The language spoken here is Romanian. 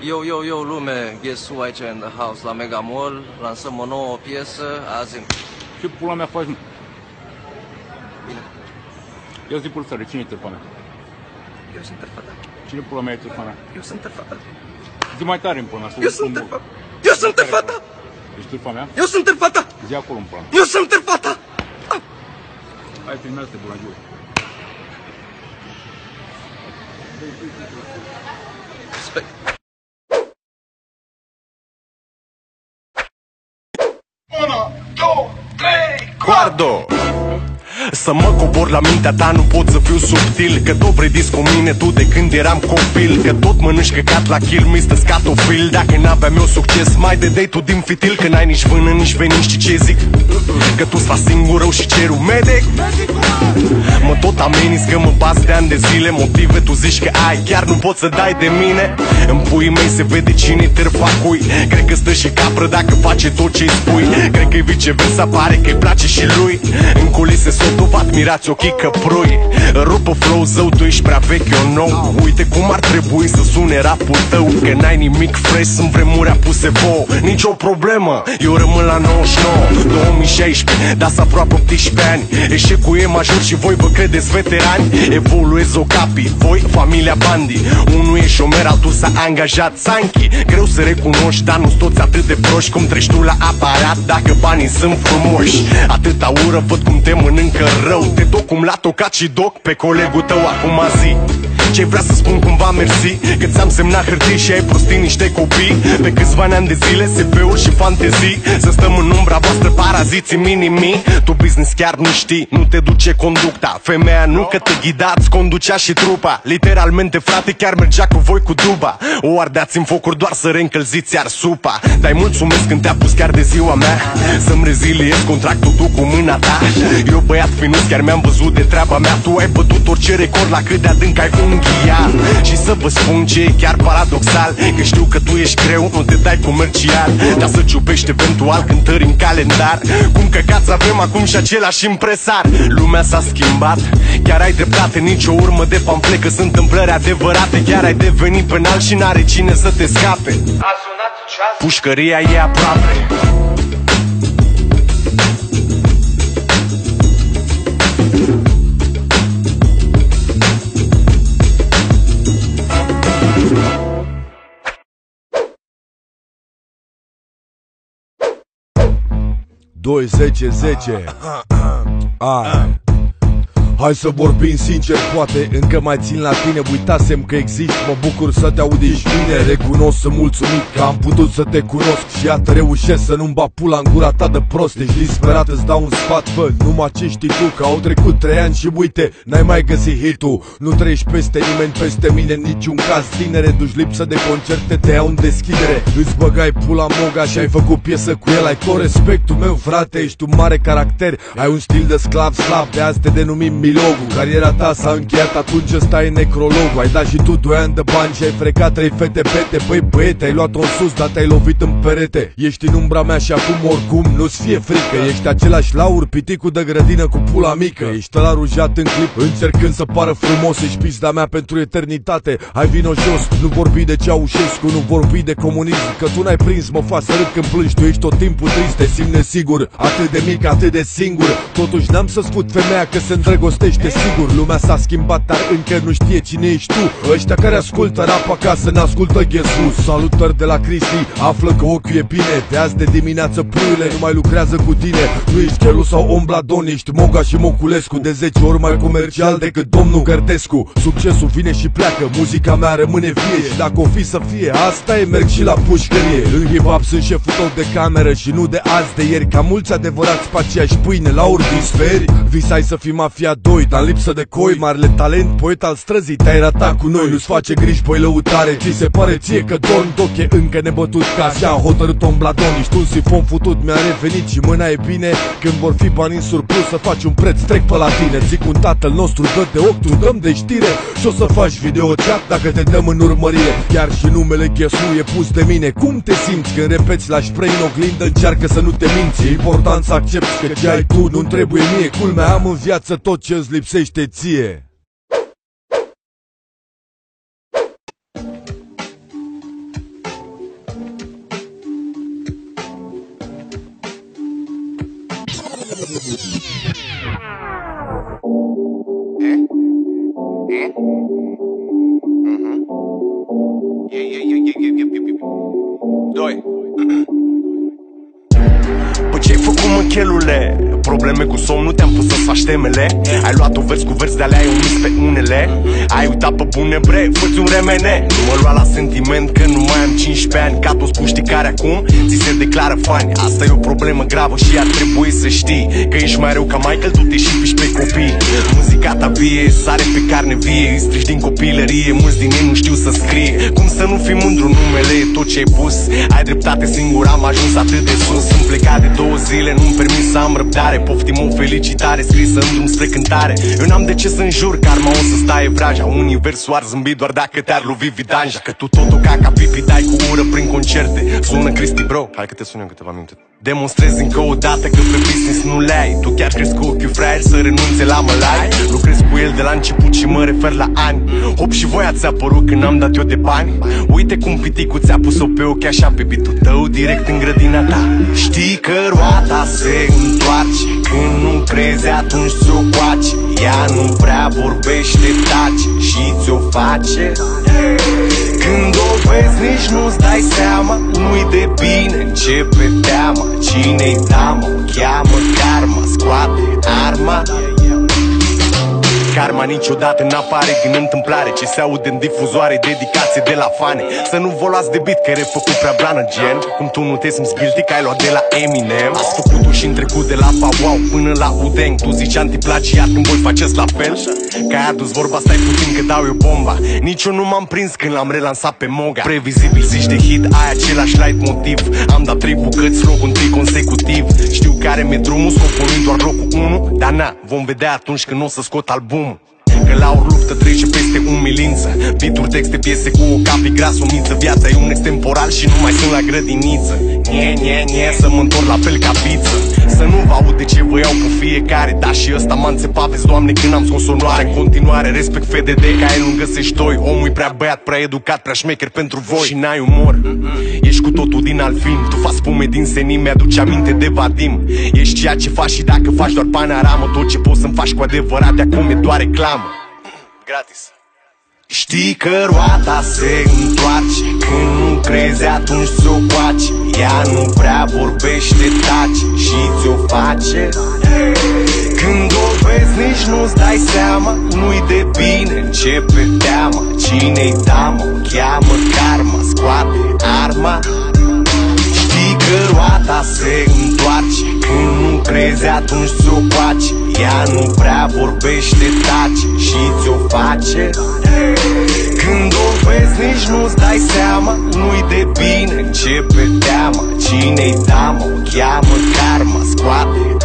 Yo, yo, yo, lume, guess who aici in the house la Mega Mall, lansăm o nouă piesă, azi în... Ce pula mea faci, mă? Bine, Ia zi pulsare, cine e târfa mea? eu sunt târfata, Cine pula mea e târfa mea? eu sunt târfata, Zi mai tare în pula mea, să eu văd sunt cum- târfata, eu sunt târfata, Ești târfa mea? eu sunt târfata, Zi acolo în pula mea. eu sunt târfata! Hai, filmează-te, bună ziua. Respect. acordo! Să mă cobor la mintea ta nu pot să fiu subtil. Că tot predis cu mine tu de când eram copil. Că tot mănânci căcat la kill, Mr. Scatofil. Dacă n-aveam eu succes, mai de dai tu din fitil. Că n-ai nici vână, nici venin, știi ce zic? Că tu faci singur rău și cerul medic. Mă tot ameninți că mă bați de ani de zile. Motive tu zici că ai, chiar nu poți să dai de mine. În puii mei se vede cine târfa cui. Cred că stă și capră dacă face tot ce-i spui. Cred că-i viceversa, pare că-i place și lui. În culise s-o dobat, mirați ochii că prui Rupă flow, zău, tu ești prea vechi, eu nou. Uite cum ar trebui să sune rapul tău Că n-ai nimic fresh, sunt vremuri apuse vouă. Nici o problemă, eu rămân la 99 2016, da să aproape 18 ani. Eșecul e major și voi vă credeți veterani. Evoluez o capi, voi familia Bandi. Unul e șomer, altul s-a angajat. Sanchi Greu să recunoști, dar nu toți atât de proști Cum treci tu la aparat. Dacă banii sunt frumoși Atâta ură, văd cum te mănâncă rău. Te duc cum l-a tocat și doc pe colegul tău acum zi ce vrea să spun cumva mersi Că ți-am semnat hârtii și ai prostit niște copii. Pe câțiva ani de zile, SF-uri și fantezii Să stăm în umbra voastră, paraziții minimi Tu business chiar nu știi, nu te duce conducta. Femeia nu că te ghidați, conducea și trupa. Literalmente frate, chiar mergea cu voi cu duba. O ardeați în focuri doar să reîncălziți iar supa. Dar mulțumesc când te-a pus chiar de ziua mea. Să-mi reziliez contractul tu cu mâna ta. Eu băiat finus, chiar mi-am văzut de treaba mea. Tu ai bătut orice record la cât de adânc ai unghia Și să vă spun ce e chiar paradoxal Că știu că tu ești greu, nu te dai comercial. Dar să ciupești eventual cântări în calendar. Cum căcați avem acum și același impresar. Lumea s-a schimbat, chiar ai dreptate Nici o urmă de pamflet că sunt întâmplări adevărate Chiar ai devenit penal și n-are cine să te scape. Pușcăria e aproape Doi, zece, zece. Ai Hai să vorbim sincer, poate încă mai țin la tine. Uitasem că existi, mă bucur să te aud ești bine. Recunosc, sunt mulțumit că am putut să te cunosc. Și iată reușesc să nu-mi bat pula în gura ta de prost. Ești disperat, îți dau un sfat, fă numai ce știi tu Că au trecut trei ani și uite, n-ai mai găsit hitul. Nu treci peste nimeni, peste mine în niciun caz. Tinere, duci lipsă de concerte, te iau în deschidere. Îți băgai pula moga și ai făcut piesă cu el Ai tot respectul meu, frate, ești un mare caracter. Ai un stil de sclav slab, de azi te denumim Milogu Cariera ta s-a încheiat atunci ăsta e necrologul. Ai dat și tu 2 ani de bani și ai frecat trei fete pete Băi băiete, ai luat-o în sus, dar te-ai lovit în perete. Ești în umbra mea și acum oricum nu-ți fie frică. Ești același laur, piticul de grădină cu pula mică. Ești la rujat în clip, încercând să pară frumos. Ești pizda mea pentru eternitate. Hai vino jos, nu vorbi de Ceaușescu, nu vorbi de comunism Că tu n-ai prins, mă faci să râd când plângi. Tu ești tot timpul trist, te simți nesigur. Atât de mic, atât de singur. Totuși n-am să sfut femeia că se îndrăgostește sigur Lumea s-a schimbat, dar încă nu știe cine ești tu. Ăștia care ascultă rap acasă, n-ascultă Jesus. Salutări de la Cristi, află că ochiul e bine. De azi de dimineață puiule nu mai lucrează cu tine. Nu ești Chelu sau Ombladon, ești Moga și Moculescu. De 10 ori mai comercial decât domnul Gărtescu Succesul vine și pleacă, muzica mea rămâne vie. Și dacă o fi să fie, asta e, merg și la pușcărie. În hip-hop sunt șeful tău de cameră și nu de azi de ieri. Ca mulți adevărați pe aceeași pâine la ordisferi Visai să fii mafia 2, dar în lipsă de coi Marele talent, poet al străzii, te-ai ratat cu noi Nu-ți face griji, băi lăutare. Ți se pare ție că Don Doc e încă nebătut Ca așa a hotărât Ombladon Ești un sifon futut, mi-a revenit și mâna e bine. Când vor fi bani în surplus să faci un preț, trec pe la tine. Zic un tatăl nostru, dă de ochi, tu dăm de știre. Și o să faci video chat dacă te dăm în urmărire. Chiar și numele Ghesu e pus de mine. Cum te simți când repeți la spray în oglindă? Încearcă să nu te minți, e important să accepti că ce ai tu nu trebuie mie. Culmea mai am în viață tot ce îți lipsește ție. Doi. Păi ce-ai făcut mă chelule? Probleme cu somn, nu te-am pus să-ți faci temele. Ai luat-o vers cu vers de-alea, ai omis pe unele. Ai uitat pe bune bre, fă un remene. Nu mă lua la sentiment că nu mai am 15 ani Ca toți puștii care acum? Ți se declară fani Asta e o problemă gravă și ar trebui să știi Că ești mai rău ca Michael, tu te și piși pe copii. Muzica ta vie, sare pe carne vie Îi strici din copilărie, mulți din ei nu știu să scrie. Cum să nu fii mândru numele, e tot ce ai pus? Ai dreptate singur, am ajuns atât de sus. Sunt plecat de două zile, nu-mi permis să am răbdare. Poftim o felicitare scrisă în drum spre cântare. Eu n-am de ce să înjur, karma o să stai vraja. Universul ar zâmbi doar dacă te-ar lovi vidanja Că tu totul ca ca pipi dai cu ură prin concerte. Sună Cristi bro, hai că te sun eu în câteva minute. Demonstrezi încă o dată că pe business nu le ai. Tu chiar crezi cu ochiul fraier să renunțe la mălai? Lucrez cu el de la început și mă refer la ani. Hop și voia ți-a părut când am dat eu de bani? Uite cum piticul ți-a pus-o pe ochi așa pe bitul tău direct în grădina ta. Știi că roata se întoarce. Când nu crezi atunci ți-o coace Ea nu prea vorbește, tace și ți-o face. Când o vezi nici nu-ți dai seama Nu-i de bine, începe teama. Cine-i dama, o cheamă karma Scoate arma Karma niciodată n-apare din întâmplare. Ce se aude în difuzoare dedicație de la fane. Să nu vă luați de bit că e refăcut prea blană gen. Cum tu nu te simți guilty că ai luat de la Eminem. Ați făcut-o și în trecut de la Wow până la Udeng. Tu zici antiplagiat când voi faceți la fel Că ai adus vorba, stai puțin că dau eu bomba. Nici eu nu m-am prins când l-am relansat pe Moga. Previzibil zici de hit, ai același light motiv. Am dat trei bucăți, locul întâi consecutiv. Știu care mi-e drumul, scopul nu doar locul 1 Dar na, vom vedea atunci când o să scot album Că la o luptă trece peste umilință Bituri, texte, piese cu o capi gras umiță Viața e un extemporal și nu mai sunt la grădiniță. Nie, nie, nie, să mă întorc la fel ca pizza Să nu vă aud de ce vă iau cu fiecare Da și ăsta m-a înțepat, vezi, doamne, când am scos onoare În continuare, respect FDD, ca el nu găsești doi. Omul e prea băiat, prea educat, prea șmecher pentru voi. Și n-ai umor, ești cu totul din alt film. Tu faci spume din senin, mi-aduce aminte de Vadim. Ești ceea ce faci și dacă faci doar panoramă Tot ce poți să-mi faci cu adevărat, de acum e doar reclamă. Gratis Știi că roata se întoarce. Când nu crezi atunci ți-o coace Ea nu prea vorbește, tace și ți-o face. Când o vezi nici nu-ți dai seama. Nu-i de bine, începe teama Cine-i dama, o cheamă karma Scoate arma. Știi că roata se întoarce. Când nu crezi atunci ți-o coace Ea nu prea vorbește, tace și ți-o face. Când o vezi nici nu-ți dai seama Nu-i de bine, începe teama Cine-i dama, o cheamă karma Scoate